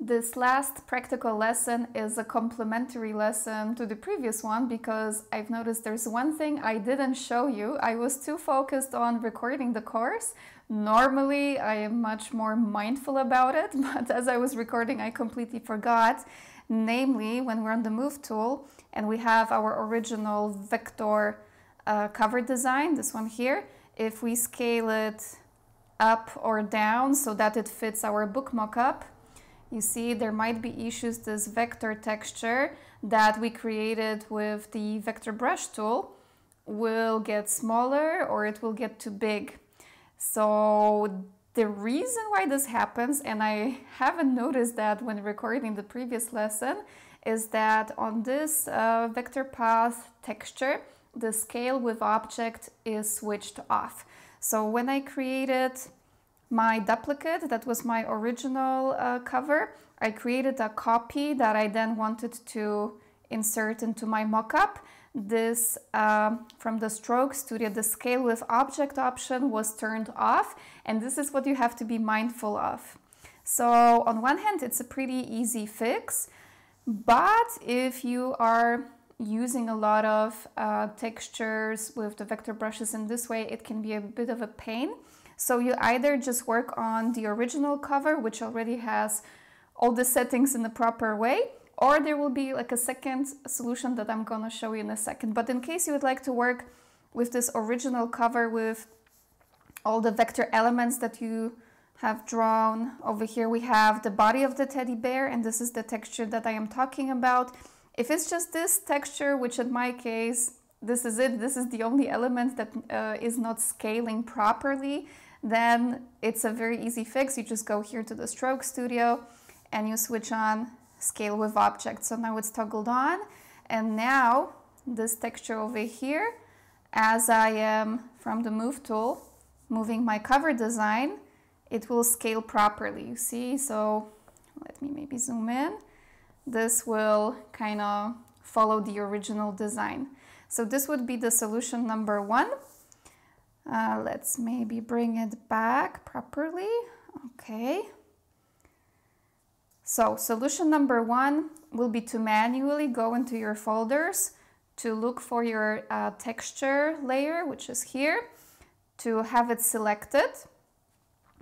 This last practical lesson is a complementary lesson to the previous one because I've noticed there's one thing I didn't show you. I was too focused on recording the course. Normally, I am much more mindful about it, but as I was recording, I completely forgot. Namely, when we're on the Move tool and we have our original vector uh, cover design, this one here, if we scale it up or down so that it fits our book mockup, you see there might be issues this vector texture that we created with the vector brush tool will get smaller or it will get too big. So the reason why this happens, and I haven't noticed that when recording the previous lesson, is that on this uh, vector path texture, the scale with object is switched off. So when I created my duplicate, that was my original uh, cover. I created a copy that I then wanted to insert into my mockup. This, um, from the Stroke Studio, the scale with object option was turned off, and this is what you have to be mindful of. So on one hand, it's a pretty easy fix, but if you are using a lot of uh, textures with the vector brushes in this way, it can be a bit of a pain. So you either just work on the original cover, which already has all the settings in the proper way, or there will be like a second solution that I'm gonna show you in a second. But in case you would like to work with this original cover with all the vector elements that you have drawn. Over here we have the body of the teddy bear and this is the texture that I am talking about. If it's just this texture, which in my case, this is it, this is the only element that uh, is not scaling properly, then it's a very easy fix. You just go here to the Stroke Studio and you switch on Scale with Object. So now it's toggled on. And now this texture over here, as I am from the Move tool, moving my cover design, it will scale properly, you see? So let me maybe zoom in. This will kind of follow the original design. So this would be the solution number one. Uh, let's maybe bring it back properly. Okay. So solution number one will be to manually go into your folders to look for your uh, texture layer, which is here, to have it selected.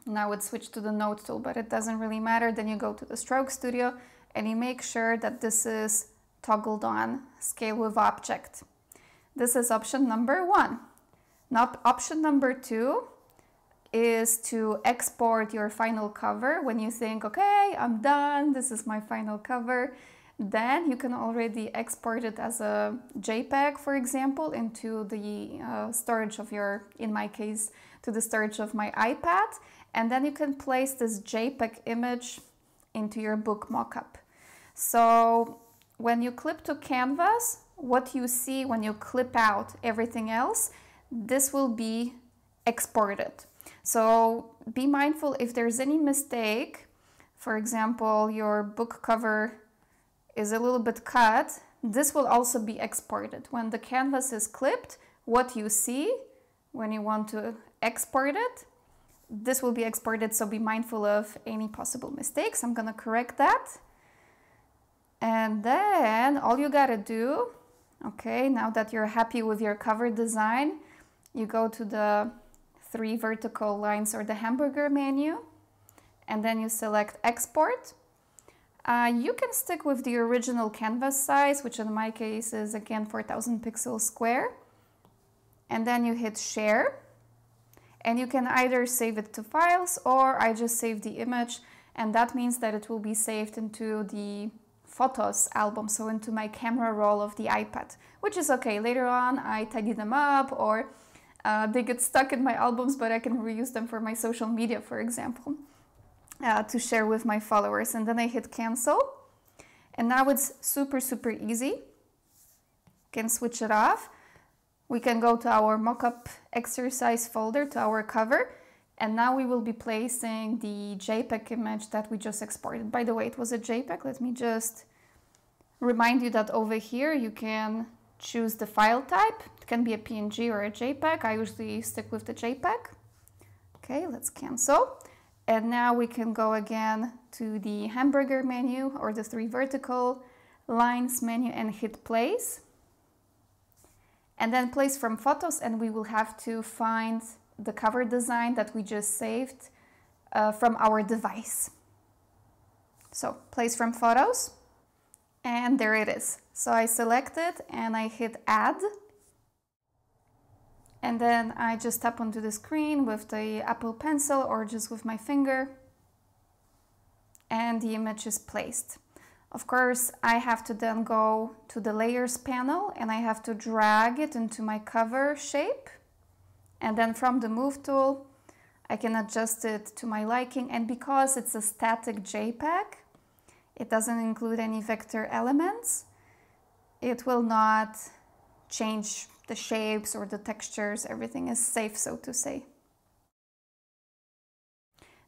Now it's switched to the node tool, but it doesn't really matter. Then you go to the stroke studio and you make sure that this is toggled on scale with object. This is option number one. Now, option number two is to export your final cover when you think, okay, I'm done, this is my final cover. Then you can already export it as a JPEG, for example, into the uh, storage of your, in my case, to the storage of my iPad. And then you can place this JPEG image into your book mockup. So when you clip to canvas, what you see when you clip out everything else this will be exported. So be mindful if there's any mistake, for example, your book cover is a little bit cut, this will also be exported. When the canvas is clipped, what you see when you want to export it, this will be exported, so be mindful of any possible mistakes. I'm gonna correct that. And then all you gotta do, okay, now that you're happy with your cover design, you go to the three vertical lines or the hamburger menu and then you select export. Uh, you can stick with the original canvas size, which in my case is again 4000 pixels square. And then you hit share. And you can either save it to files or I just save the image and that means that it will be saved into the photos album, so into my camera roll of the iPad, which is okay. Later on I tidy them up or uh, they get stuck in my albums, but I can reuse them for my social media, for example, uh, to share with my followers. And then I hit cancel. And now it's super, super easy. Can switch it off. We can go to our mockup exercise folder, to our cover. And now we will be placing the JPEG image that we just exported. By the way, it was a JPEG. Let me just remind you that over here you can choose the file type. Can be a PNG or a JPEG. I usually stick with the JPEG. Okay, let's cancel. And now we can go again to the hamburger menu or the three vertical lines menu and hit place. And then place from photos and we will have to find the cover design that we just saved uh, from our device. So place from photos and there it is. So I select it and I hit add and then I just tap onto the screen with the Apple Pencil or just with my finger and the image is placed. Of course, I have to then go to the layers panel and I have to drag it into my cover shape. And then from the move tool, I can adjust it to my liking. And because it's a static JPEG, it doesn't include any vector elements. It will not change the shapes or the textures. Everything is safe, so to say.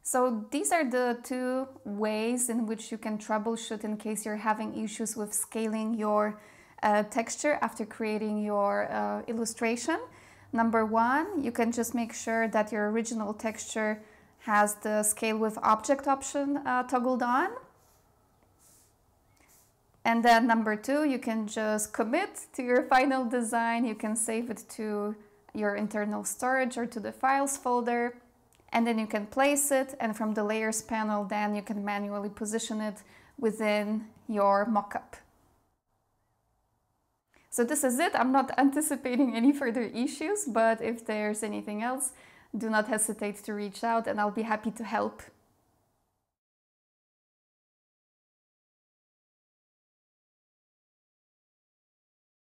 So these are the two ways in which you can troubleshoot in case you're having issues with scaling your uh, texture after creating your uh, illustration. Number one, you can just make sure that your original texture has the scale with object option uh, toggled on. And then number two, you can just commit to your final design. You can save it to your internal storage or to the files folder. And then you can place it and from the layers panel, then you can manually position it within your mockup. So this is it. I'm not anticipating any further issues, but if there's anything else, do not hesitate to reach out and I'll be happy to help.